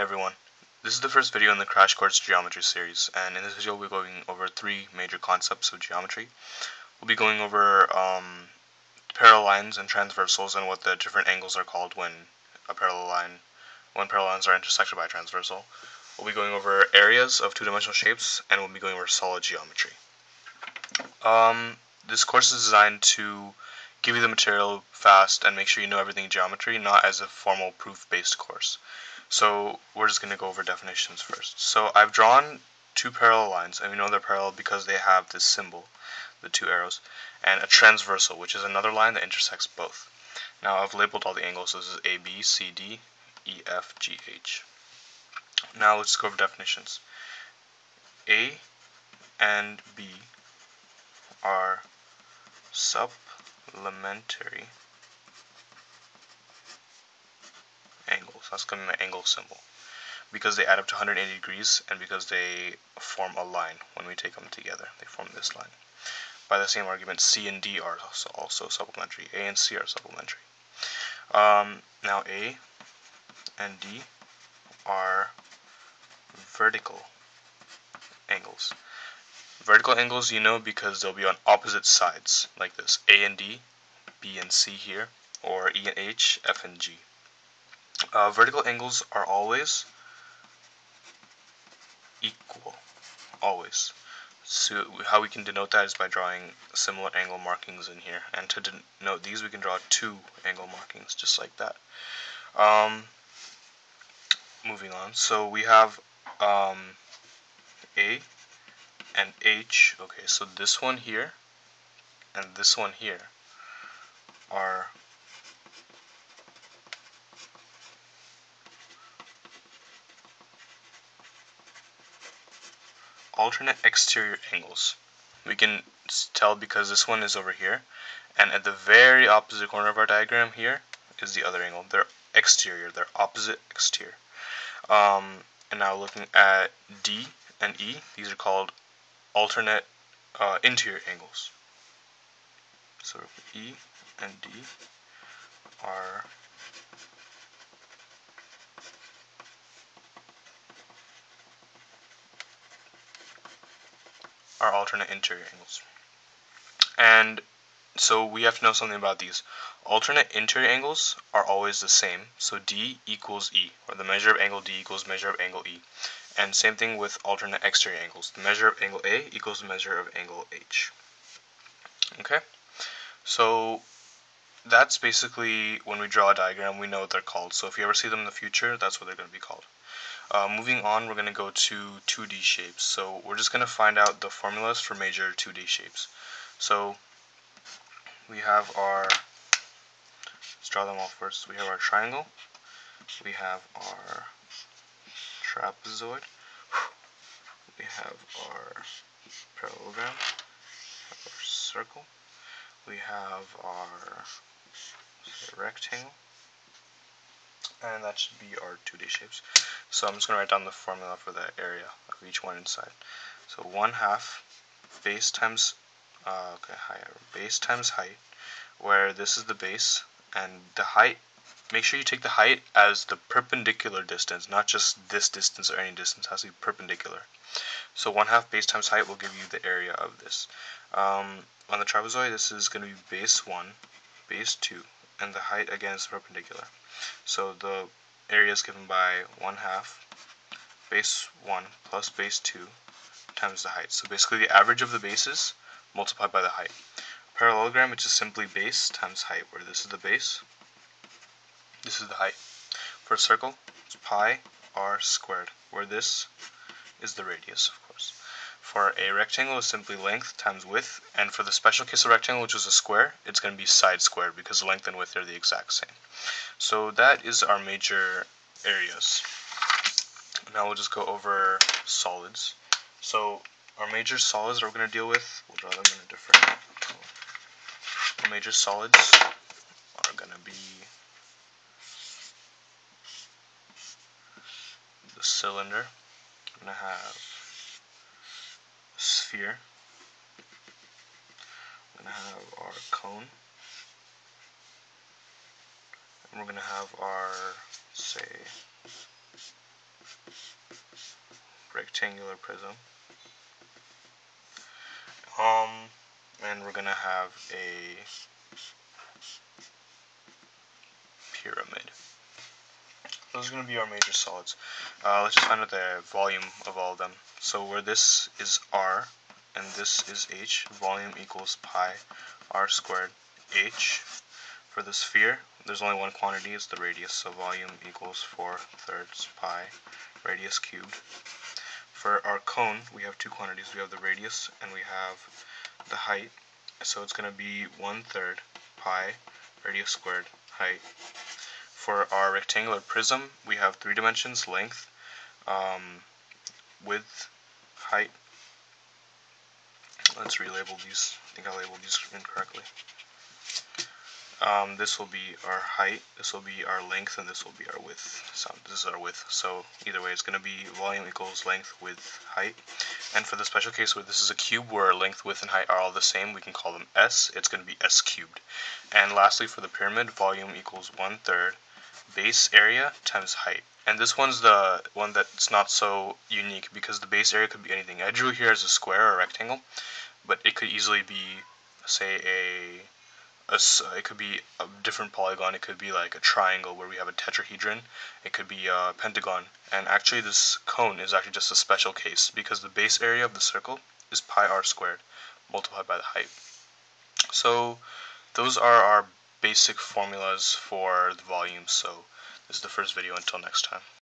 Hey everyone, this is the first video in the Crash Course Geometry series, and in this video we'll be going over three major concepts of geometry. We'll be going over um, parallel lines and transversals and what the different angles are called when a parallel line, when parallel lines are intersected by a transversal. We'll be going over areas of two-dimensional shapes, and we'll be going over solid geometry. Um, this course is designed to give you the material fast and make sure you know everything in geometry, not as a formal proof-based course. So we're just going to go over definitions first. So I've drawn two parallel lines, and we know they're parallel because they have this symbol, the two arrows, and a transversal, which is another line that intersects both. Now I've labeled all the angles. So this is A, B, C, D, E, F, G, H. Now let's go over definitions. A and B are supplementary to be my angle symbol. Because they add up to 180 degrees and because they form a line when we take them together. They form this line. By the same argument, C and D are also, also supplementary. A and C are supplementary. Um, now A and D are vertical angles. Vertical angles you know because they'll be on opposite sides, like this. A and D, B and C here, or E and H, F and G. Uh, vertical angles are always equal. Always. So how we can denote that is by drawing similar angle markings in here. And to denote these, we can draw two angle markings, just like that. Um, moving on. So we have um, A and H. Okay, so this one here and this one here are alternate exterior angles. We can tell because this one is over here, and at the very opposite corner of our diagram here is the other angle. They're exterior, they're opposite exterior. Um, and now looking at D and E, these are called alternate uh, interior angles. So E and D are are alternate interior angles. And so we have to know something about these. Alternate interior angles are always the same. So D equals E, or the measure of angle D equals measure of angle E. And same thing with alternate exterior angles. The measure of angle A equals the measure of angle H. Okay? So that's basically when we draw a diagram, we know what they're called. So if you ever see them in the future, that's what they're going to be called. Uh, moving on, we're going to go to 2D shapes. So we're just going to find out the formulas for major 2D shapes. So we have our, let's draw them all first. We have our triangle, we have our trapezoid, we have our parallelogram, our circle, we have our rectangle, and that should be our 2D shapes. So I'm just going to write down the formula for the area of each one inside. So 1 half base times uh, okay, height, base times height, where this is the base, and the height, make sure you take the height as the perpendicular distance, not just this distance or any distance, it has to be perpendicular. So 1 half base times height will give you the area of this. Um, on the trapezoid, this is going to be base 1, base 2, and the height again is perpendicular. So the area is given by 1 half base 1 plus base 2 times the height. So basically the average of the bases multiplied by the height. Parallelogram, which is simply base times height, where this is the base, this is the height. For a circle, it's pi r squared, where this is the radius, of course. For a rectangle, is simply length times width, and for the special case of rectangle, which is a square, it's going to be side squared, because length and width are the exact same. So that is our major areas. Now we'll just go over solids. So our major solids that we're going to deal with, we'll draw them in a different. Our major solids are going to be the cylinder. I'm going to have sphere. We're going to have our cone. And we're going to have our, say, rectangular prism. Um, and we're gonna have a pyramid. Those are going to be our major solids. Uh, let's just find out the volume of all of them. So where this is r and this is h, volume equals pi r squared h. For the sphere, there's only one quantity, it's the radius, so volume equals 4 thirds pi radius cubed. For our cone, we have two quantities. We have the radius and we have the height. So it's going to be 1 third pi radius squared height for our rectangular prism, we have three dimensions, length, um, width, height. Let's relabel these. I think I labeled these incorrectly. Um, this will be our height, this will be our length, and this will be our width. So this is our width. So either way, it's going to be volume equals length, width, height. And for the special case where this is a cube where length, width, and height are all the same, we can call them S. It's going to be S cubed. And lastly, for the pyramid, volume equals one third base area times height. And this one's the one that's not so unique because the base area could be anything. I drew here as a square or a rectangle, but it could easily be, say, a, it could be a different polygon. It could be like a triangle where we have a tetrahedron. It could be a pentagon. And actually this cone is actually just a special case because the base area of the circle is pi r squared multiplied by the height. So those are our basic formulas for the volume. So is the first video. Until next time.